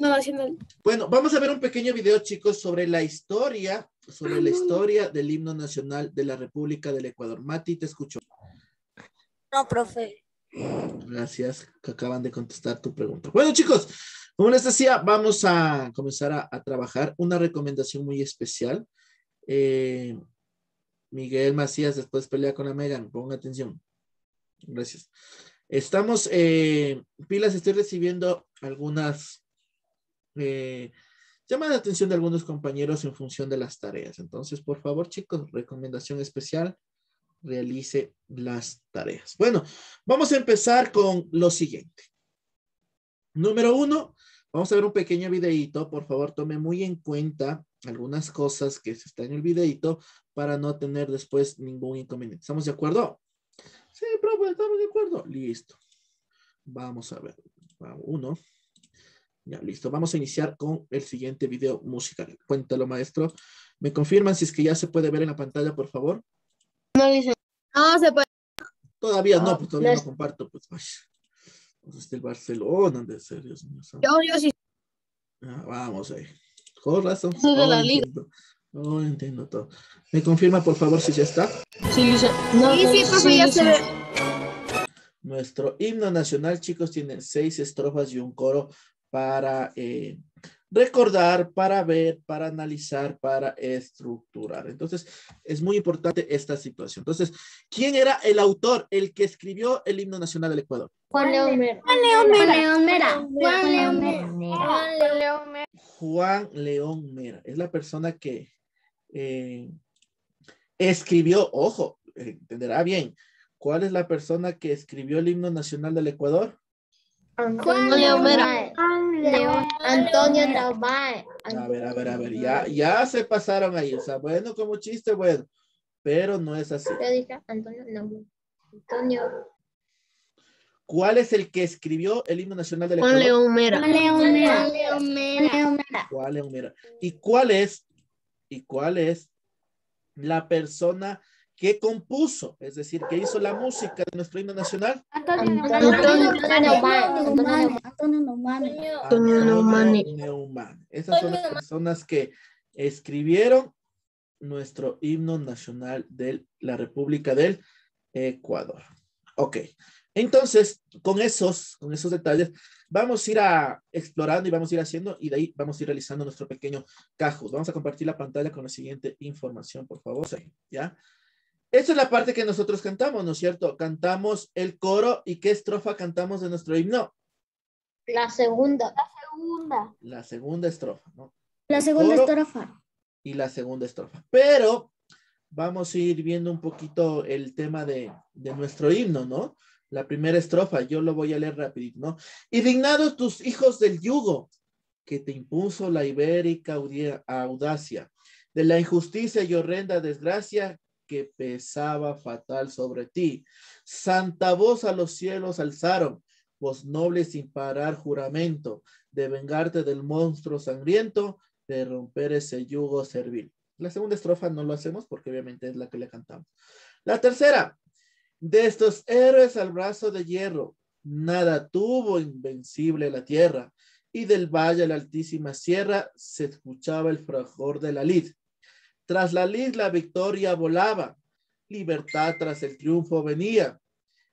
nacional. Bueno, vamos a ver un pequeño video, chicos, sobre la historia, sobre la historia del himno nacional de la República del Ecuador. Mati, te escucho. No, profe. Gracias, que acaban de contestar tu pregunta. Bueno, chicos, como les decía, vamos a comenzar a, a trabajar una recomendación muy especial. Eh, Miguel Macías después pelea con la Megan, pongan atención. Gracias. Estamos, eh, pilas, estoy recibiendo algunas eh, llamadas de atención de algunos compañeros en función de las tareas. Entonces, por favor, chicos, recomendación especial, realice las tareas. Bueno, vamos a empezar con lo siguiente. Número uno, vamos a ver un pequeño videito. Por favor, tome muy en cuenta algunas cosas que están en el videito para no tener después ningún inconveniente. ¿Estamos de acuerdo? Sí, profe, estamos de acuerdo. Listo. Vamos a ver. Uno. Ya, listo. Vamos a iniciar con el siguiente video musical. Cuéntalo, maestro. ¿Me confirman si es que ya se puede ver en la pantalla, por favor? No, no se puede. Todavía no, pues todavía no comparto. Pues, ay, pues el Barcelona, de serio. Yo, yo sí. Ah, vamos ahí. Con razón. De la liga. entiendo. Oh, entiendo todo. ¿Me confirma, por favor, si ya está? Sí, Luisa. No, Sí, sí, profe, ya se ve. Nuestro himno nacional, chicos, tiene seis estrofas y un coro para eh, recordar, para ver, para analizar, para estructurar. Entonces, es muy importante esta situación. Entonces, ¿quién era el autor, el que escribió el himno nacional del Ecuador? Juan León Mera. Juan León Mera. Juan León Mera. Juan León Mera. Juan León Mera. Es la persona que eh, escribió, ojo, entenderá bien, ¿cuál es la persona que escribió el himno nacional del Ecuador? Juan León Mera. León. Antonio Traumay. A ver, a ver, a ver, ya, ya se pasaron ahí, o sea, bueno, como chiste, bueno, pero no es así. Yo dije Antonio, no. Antonio. ¿Cuál es el que escribió el himno nacional del Juan Ecuador? León Mera. Mera. León Mera. Juan León Mera. ¿Y cuál es, y cuál es la persona que compuso, es decir, que hizo la música de nuestro himno nacional? Antonio. Antonio. Antonio Neumani. Neumann. Esas son las personas que escribieron nuestro himno nacional de la República del Ecuador. Ok, entonces con esos, con esos detalles vamos a ir a explorando y vamos a ir haciendo y de ahí vamos a ir realizando nuestro pequeño cajos. Vamos a compartir la pantalla con la siguiente información, por favor. Sí, ¿Ya? Esta es la parte que nosotros cantamos, ¿no es cierto? Cantamos el coro y qué estrofa cantamos de nuestro himno. La segunda. Segunda. La segunda estrofa, ¿no? La segunda estrofa. y la segunda estrofa. Pero vamos a ir viendo un poquito el tema de, de nuestro himno, ¿no? La primera estrofa, yo lo voy a leer rapidito, ¿no? Y dignados tus hijos del yugo que te impuso la ibérica audacia, de la injusticia y horrenda desgracia que pesaba fatal sobre ti. Santa voz a los cielos alzaron, voz noble sin parar juramento, de vengarte del monstruo sangriento, de romper ese yugo servil. La segunda estrofa no lo hacemos porque obviamente es la que le cantamos. La tercera, de estos héroes al brazo de hierro, nada tuvo invencible la tierra, y del valle a la altísima sierra se escuchaba el fragor de la lid. Tras la lid la victoria volaba, libertad tras el triunfo venía,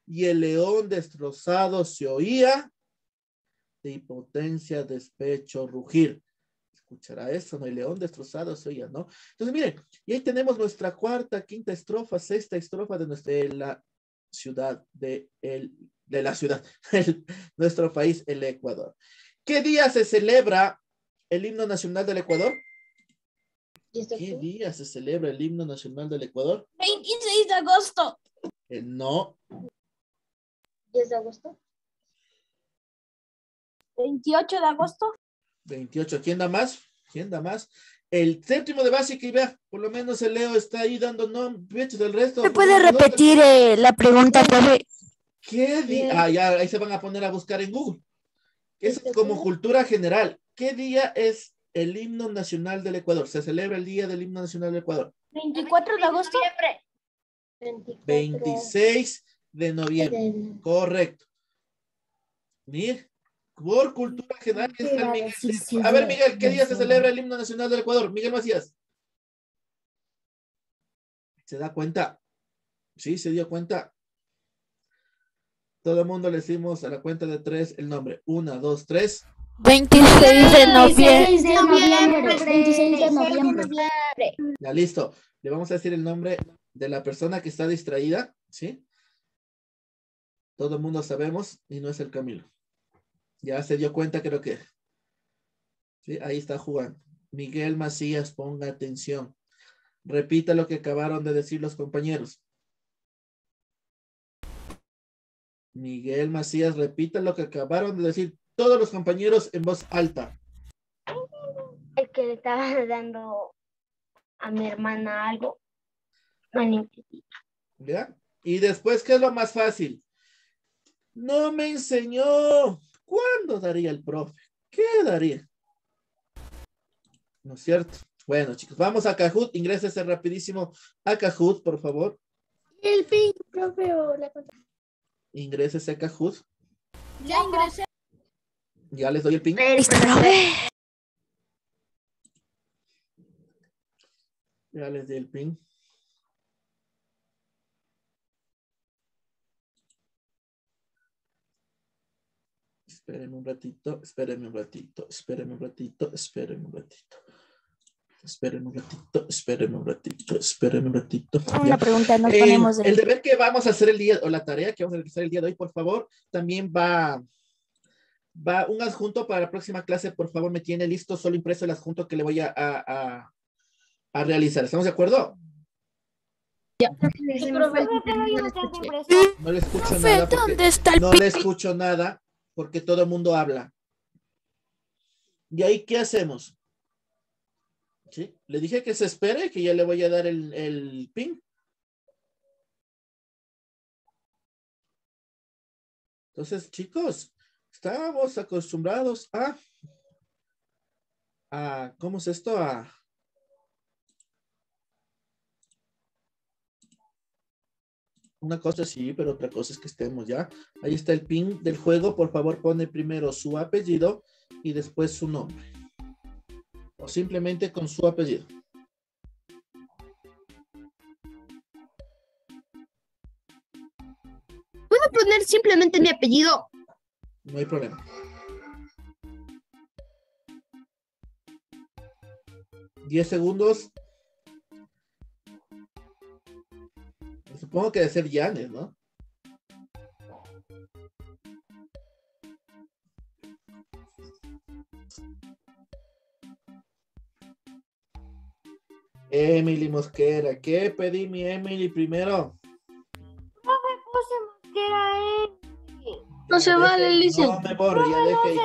y el león destrozado se oía de impotencia, despecho, rugir escuchará eso, ¿no? El león destrozado se oía, ¿no? Entonces, miren, y ahí tenemos nuestra cuarta, quinta estrofa, sexta estrofa de nuestra la ciudad de la ciudad, nuestro país, el Ecuador. ¿Qué día se celebra el himno nacional del Ecuador? ¿Y esto ¿Qué qué? día se celebra el himno nacional del Ecuador? 26 de agosto. Eh, no, 10 de agosto. 28 de agosto. 28. ¿Quién da más? ¿Quién da más? El séptimo de básica y vea, por lo menos el Leo está ahí dando nombres del resto. ¿Me puede repetir eh, la pregunta, profe? ¿Qué día? Ah, ya, ahí se van a poner a buscar en Google. Es como cultura general. ¿Qué día es el himno nacional del Ecuador? Se celebra el día del himno nacional del Ecuador. 24 de agosto. 24 26 de noviembre. Correcto. Mir, Por cultura general. ¿Qué está el va a ver, Miguel, ¿qué día se celebra el himno nacional del Ecuador? Miguel Macías. ¿Se da cuenta? Sí, se dio cuenta. Todo el mundo le decimos a la cuenta de tres el nombre. Una, dos, tres. 26 de noviembre. 26 de noviembre. 26 de noviembre. Ya listo. Le vamos a decir el nombre de la persona que está distraída, ¿sí? Todo el mundo sabemos y no es el Camilo. Ya se dio cuenta, creo que. Sí, ahí está jugando. Miguel Macías, ponga atención. Repita lo que acabaron de decir los compañeros. Miguel Macías, repita lo que acabaron de decir todos los compañeros en voz alta. Es que le estaba dando a mi hermana algo. No le entendí. ¿Ya? Y después, ¿qué es lo más fácil? No me enseñó. ¿Cuándo daría el profe? ¿Qué daría? ¿No es cierto? Bueno, chicos, vamos a Kahoot. Ingrésese rapidísimo a Kahoot, por favor. El pin, profe, o la Ingrésese a Kahoot. Ya ingresé. Ya les doy el ping. Ya les di el ping. Espérenme un ratito, espérenme un ratito, espérenme un ratito, espérenme un ratito. Espérenme un ratito, espérenme un ratito, espérenme un ratito. Una pregunta, nos Eh, ponemos el el... deber que vamos a hacer el día, o la tarea que vamos a realizar el día de hoy, por favor, también va, va un adjunto para la próxima clase, por favor, me tiene listo, solo impreso el adjunto que le voy a, a, a- a realizar. ¿Estamos de acuerdo? No le escucho Profe, nada ¿dónde está el no le escucho nada porque todo el mundo habla. ¿Y ahí qué hacemos? ¿Sí? Le dije que se espere, que ya le voy a dar el, el ping. Entonces, chicos, estábamos acostumbrados a, a, ¿cómo es esto? A, una cosa sí, pero otra cosa es que estemos ya. Ahí está el pin del juego. Por favor, pone primero su apellido y después su nombre. O simplemente con su apellido. ¿Puedo poner simplemente mi apellido? No hay problema. Diez segundos. Supongo que debe ser Yanes, ¿no? Emily Mosquera, ¿qué pedí mi Emily primero? Se vale, Lizeth. No me borre, ya deje ahí.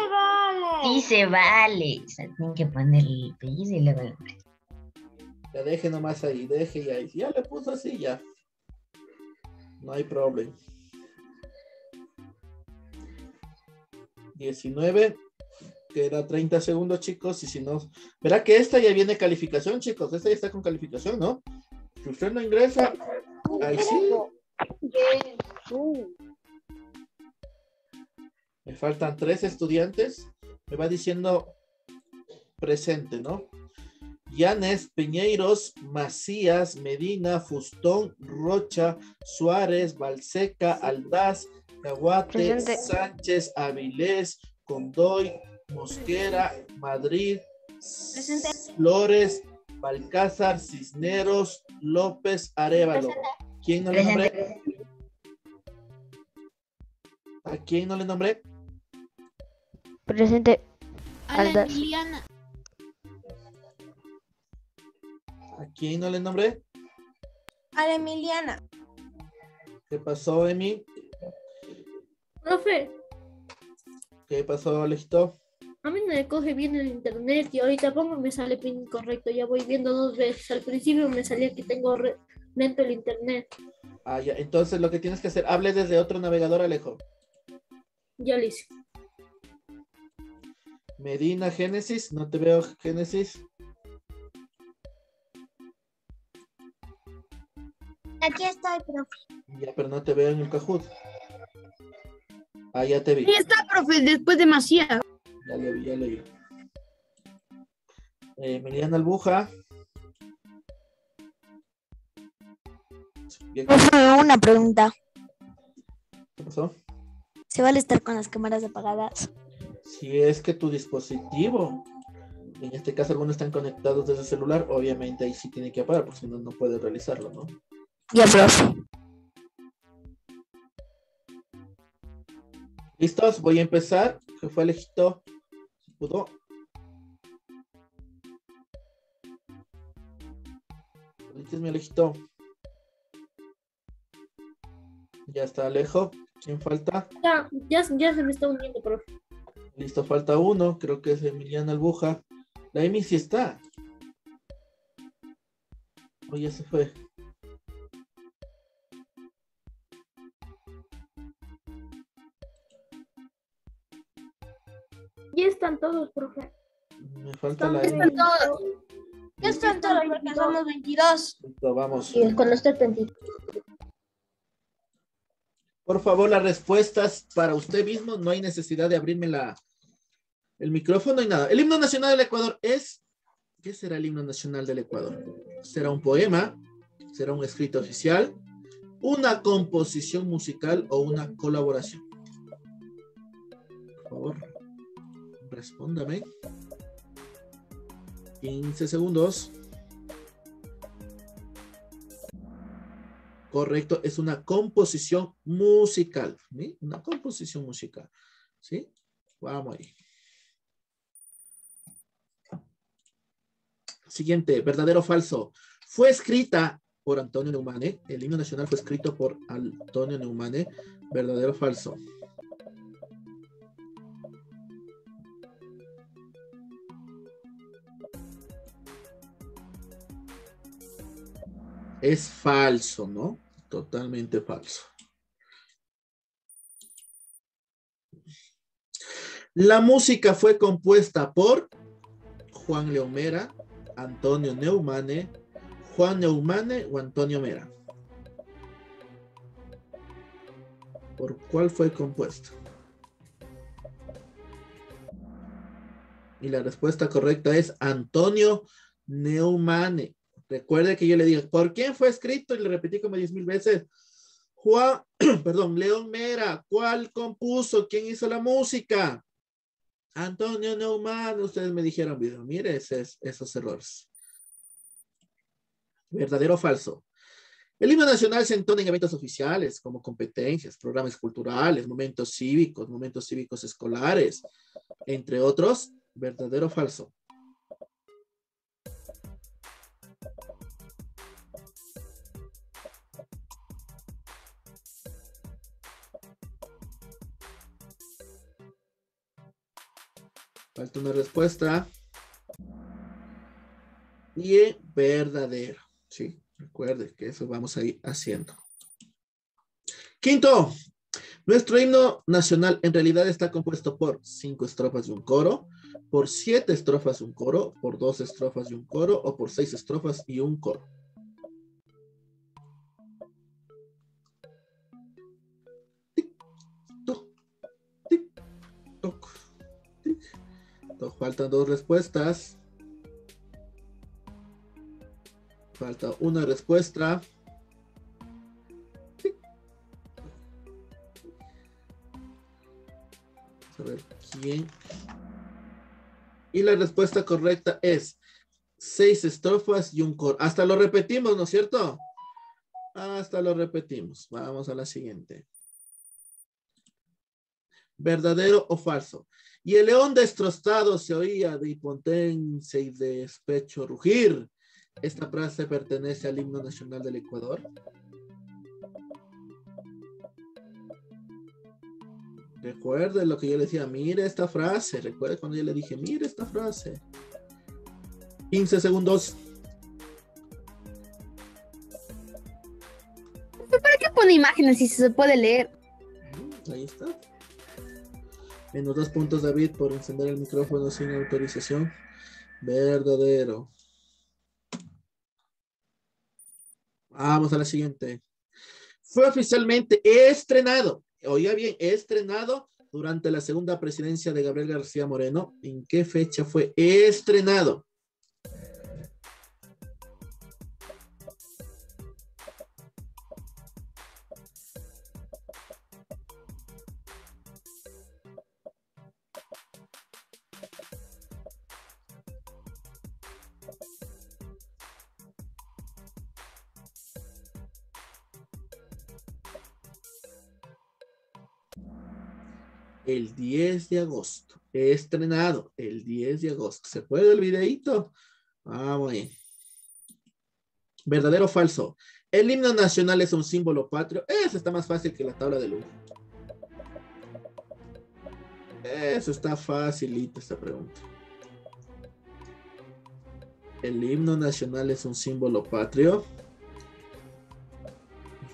Sí se vale. O sea, tienen que poner el apellido y luego el nombre. Ya deje nomás ahí, deje ya ahí. Ya le puso así, ya. No hay problema. 19. Queda 30 segundos, chicos. Y si no. Verá que esta ya viene calificación, chicos. Esta ya está con calificación, ¿no? Si usted no ingresa. Ahí sí. Me faltan tres estudiantes. Me va diciendo presente, ¿no? Yanes, Peñeiros, Macías, Medina, Fustón, Rocha, Suárez, Balseca, Aldaz, Caguate. Sánchez, Avilés, Condoy, Mosquera, Madrid. Flores, Balcázar, Cisneros, López, Arevalo. ¿Quién no le nombré? ¿A quién no le nombré? Presente. A la Aldas. Emiliana. ¿A quién no le nombré? A la Emiliana. ¿Qué pasó, Emi? Profe, ¿Qué pasó, Alejito? a mí no me coge bien el internet y ahorita pongo me sale pin incorrecto. Ya voy viendo dos veces. Al principio me salía que tengo re- lento el internet. Ah, ya. Entonces lo que tienes que hacer, hable desde otro navegador, Alejo. Ya lo hice. Medina, Génesis, no te veo, Génesis. Aquí estoy, profe. Ya, pero no te veo en el Kahoot. Ah, ya te vi. Ahí está, profe, después de Macías. Ya le vi, ya le vi. Eh, Albuja. ¿Qué Profe, una pregunta. pasó? ¿Se vale estar con las cámaras apagadas? Si es que tu dispositivo, en este caso algunos están conectados desde el celular, obviamente ahí sí tiene que apagar, porque si no, no puede realizarlo, ¿no? Ya, profe. ¿Listos? Voy a empezar. ¿Qué fue Alejito? ¿Se pudo? ¿Listo, mi Alejito? Ya está Alejo. ¿Quién falta? Ya, ya, ya se me está uniendo, profe. Listo, falta uno. Creo que es Emiliana Albuja. La Emi sí está. O ya se fue. Ya están todos, profe. Me falta la Están todos. Ya están todos porque somos 22. Listo, vamos. Y esté tantito. Por favor, las respuestas para usted mismo. No hay necesidad de abrirme la, el micrófono y nada. El himno nacional del Ecuador es. ¿Qué será el himno nacional del Ecuador? ¿Será un poema? ¿Será un escrito oficial? ¿Una composición musical o una colaboración? Por favor, respóndame. 15 segundos. Correcto, es una composición musical. ¿sí? Una composición musical. ¿Sí? Vamos ahí. Siguiente, verdadero o falso. Fue escrita por Antonio Neumane. El himno nacional fue escrito por Antonio Neumane. Verdadero o falso. Es falso, ¿no? Totalmente falso. La música fue compuesta por Juan Leomera, Antonio Neumane, Juan Neumane o Antonio Mera. ¿Por cuál fue compuesta? Y la respuesta correcta es Antonio Neumane. Recuerde que yo le digo, ¿por quién fue escrito? Y le repetí como diez mil veces. Juan, perdón, León Mera, ¿cuál compuso? ¿Quién hizo la música? Antonio Neumann, ustedes me dijeron, mire esos, esos errores. ¿Verdadero o falso? El himno nacional se entona en eventos oficiales como competencias, programas culturales, momentos cívicos, momentos cívicos escolares, entre otros. ¿Verdadero o falso? Falta una respuesta. Y verdadero. Sí, recuerde que eso vamos a ir haciendo. Quinto, nuestro himno nacional en realidad está compuesto por cinco estrofas y un coro, por siete estrofas y un coro, por dos estrofas y un coro, o por seis estrofas y un coro. Nos faltan dos respuestas. Falta una respuesta. Vamos a ver quién. Y la respuesta correcta es seis estrofas y un coro. Hasta lo repetimos, ¿no es cierto? Hasta lo repetimos. Vamos a la siguiente. ¿Verdadero o falso? Y el león destrozado se oía de impotencia y de despecho rugir. Esta frase pertenece al himno nacional del Ecuador. Recuerde lo que yo le decía, mire esta frase. Recuerde cuando yo le dije, mire esta frase. 15 segundos. ¿Para qué pone imágenes si se puede leer? Ahí está. Menos dos puntos, David, por encender el micrófono sin autorización. Verdadero. Vamos a la siguiente. Fue oficialmente estrenado. oiga bien, estrenado durante la segunda presidencia de Gabriel García Moreno. ¿En qué fecha fue estrenado? El 10 de agosto. Estrenado el 10 de agosto. ¿Se puede el videito? Vamos bien. ¿Verdadero o falso? El himno nacional es un símbolo patrio. Eso está más fácil que la tabla de luz. Eso está facilita esta pregunta. El himno nacional es un símbolo patrio.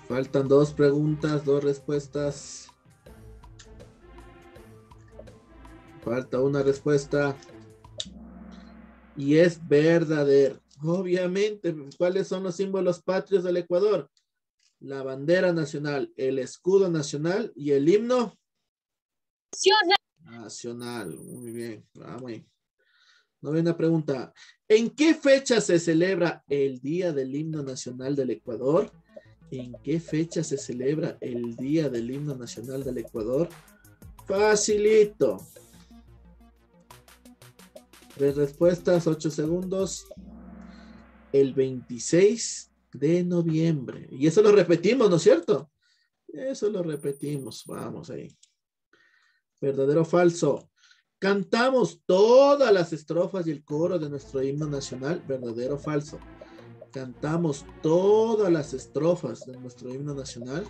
Faltan dos preguntas, dos respuestas. Falta una respuesta. Y es verdadero. Obviamente, ¿cuáles son los símbolos patrios del Ecuador? La bandera nacional, el escudo nacional y el himno nacional. Muy bien. Ahí. Novena pregunta. ¿En qué fecha se celebra el Día del Himno Nacional del Ecuador? ¿En qué fecha se celebra el Día del Himno Nacional del Ecuador? Facilito. Tres respuestas, ocho segundos. El 26 de noviembre. Y eso lo repetimos, ¿no es cierto? Eso lo repetimos. Vamos ahí. Verdadero o falso. Cantamos todas las estrofas y el coro de nuestro himno nacional. Verdadero o falso. Cantamos todas las estrofas de nuestro himno nacional.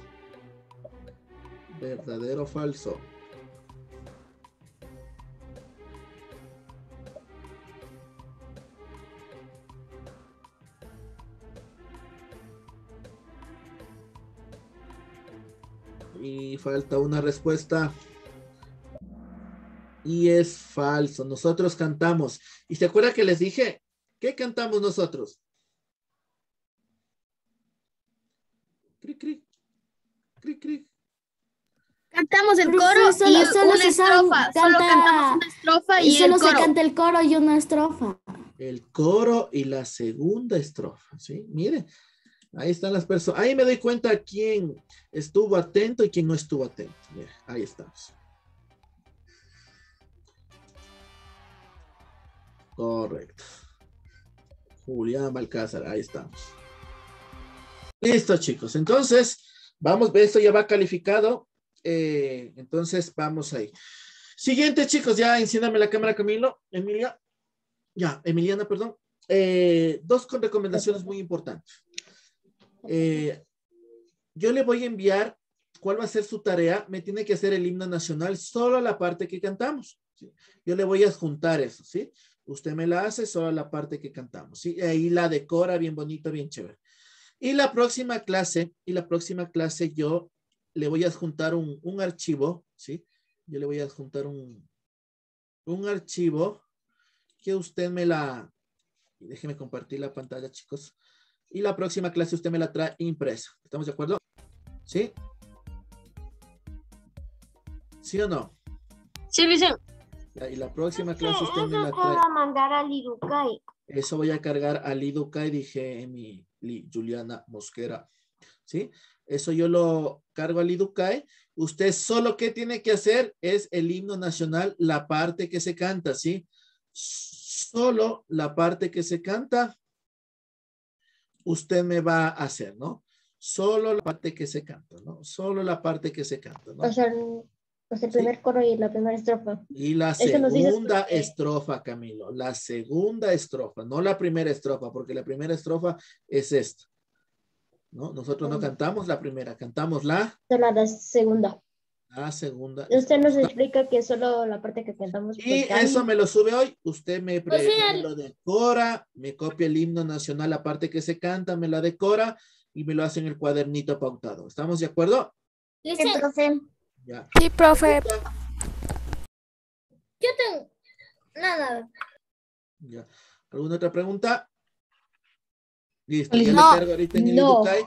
Verdadero o falso. Y falta una respuesta. Y es falso. Nosotros cantamos. ¿Y se acuerda que les dije? ¿Qué cantamos nosotros? Cric, cric. Cric, cric. Cantamos el coro sí, solo- y solo una se estrofa. Solo cantar- cantamos una estrofa y, Y solo el se canta el coro y una estrofa. El coro y la segunda estrofa. ¿Sí? Mire. Ahí están las personas. Ahí me doy cuenta quién estuvo atento y quién no estuvo atento. Mire, ahí estamos. Correcto. Julián Balcázar, ahí estamos. Listo, chicos. Entonces, vamos, esto ya va calificado. Eh, entonces, vamos ahí. Siguiente, chicos, ya enciéndame la cámara, Camilo. Emilia. Ya, Emiliana, perdón. Eh, dos con recomendaciones muy importantes. Eh, yo le voy a enviar cuál va a ser su tarea. Me tiene que hacer el himno nacional, solo la parte que cantamos. Yo le voy a juntar eso, ¿sí? Usted me la hace solo la parte que cantamos, ¿sí? Ahí la decora bien bonito, bien chévere. Y la próxima clase, y la próxima clase yo le voy a juntar un, un archivo, ¿sí? Yo le voy a juntar un, un archivo que usted me la, déjeme compartir la pantalla, chicos. Y la próxima clase usted me la trae impresa. ¿Estamos de acuerdo? ¿Sí? ¿Sí o no? Sí, sí. Ya, Y la próxima clase usted me la Eso trae. puedo mandar al Irukai. Eso voy a cargar al Idukai, dije mi Li- Juliana Mosquera. ¿Sí? Eso yo lo cargo al Idukai. Usted solo que tiene que hacer es el himno nacional, la parte que se canta, ¿sí? Solo la parte que se canta, usted me va a hacer, ¿no? Solo la parte que se canta, ¿no? Solo la parte que se canta, ¿no? O sea, o sea, el primer coro y la primera estrofa. Y la Eso segunda estrofa, Camilo, la segunda estrofa, no la primera estrofa, porque la primera estrofa es esta. ¿No? Nosotros no cantamos la primera, cantamos la, la segunda. La segunda. Usted nos explica que solo la parte que cantamos. Y eso me lo sube hoy. Usted me, pre- sea, me lo decora, me copia el himno nacional, la parte que se canta, me la decora y me lo hace en el cuadernito pautado. ¿Estamos de acuerdo? Listen, Entonces, Ya. Sí, profe. yo tengo. Nada. Ya. ¿Alguna otra pregunta? Listo, ya No. le cargo ahorita en el No. Educay.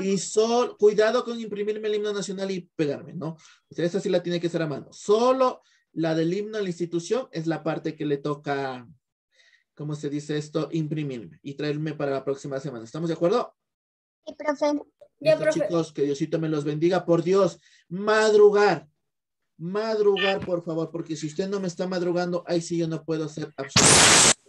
Y sol, cuidado con imprimirme el himno nacional y pegarme, ¿no? O sea, esa sí la tiene que ser a mano. Solo la del himno a la institución es la parte que le toca, ¿cómo se dice esto? Imprimirme y traerme para la próxima semana. ¿Estamos de acuerdo? Sí, profe. Listo, profe. chicos, que Diosito me los bendiga. Por Dios, madrugar. Madrugar, por favor, porque si usted no me está madrugando, ahí sí yo no puedo hacer absolutamente